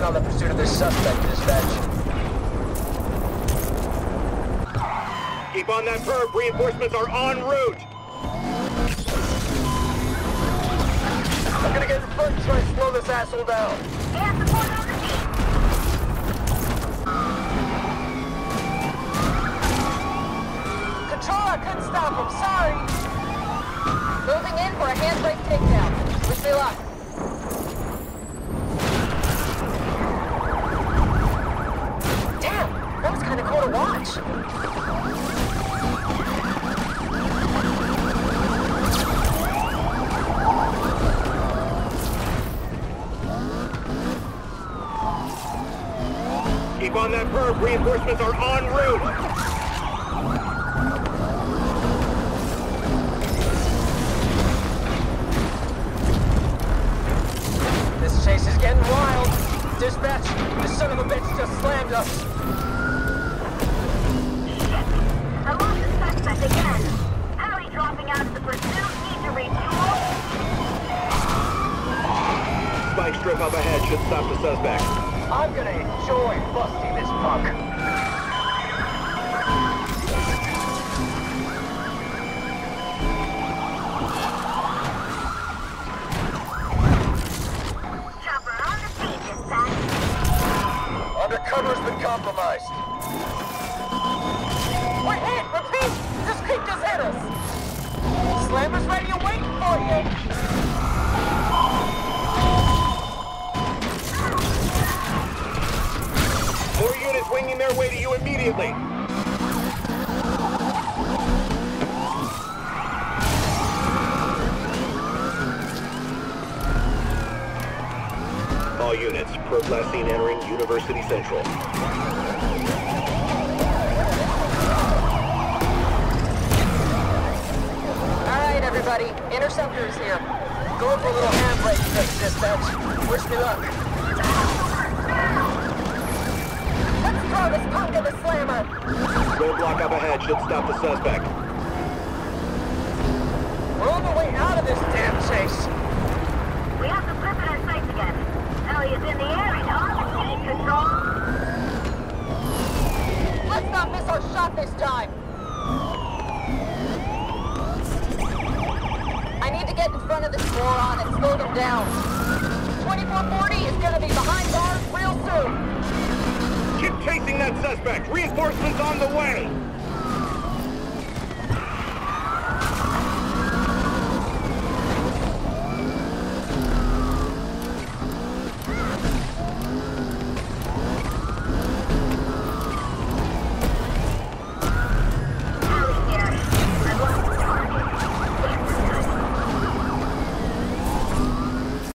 this suspect, dispatch. Keep on that perp. Reinforcements are en route. I'm gonna get in front and try to slow this asshole down. Control, I couldn't stop him, sorry. Moving in for a handbrake takedown. Wish me luck. Keep on that perp. Reinforcements are en route. This chase is getting wild. Dispatch, this son of a bitch just slammed us. Spike up ahead should stop the suspect. I'm gonna enjoy busting this punk. Chopper on the scene, dispatch. Undercover's been compromised. We're hit! Repeat! This creep just hit us! Slammer's ready and waiting for you! Winging their way to you immediately. All units, probe last seen entering University Central. Alright, everybody. Interceptor is here. Going for a little handbrake trick, dispatch. Wish me luck. Roadblock up ahead should stop the suspect. We're on the way out of this damn chase. We have the Griffin in sight again. Ellie is in the air and on the control. Let's not miss our shot this time. I need to get in front of this moron and slow them down. 2440 is gonna be behind bars real soon. Keep chasing that suspect. Reinforcements on the way.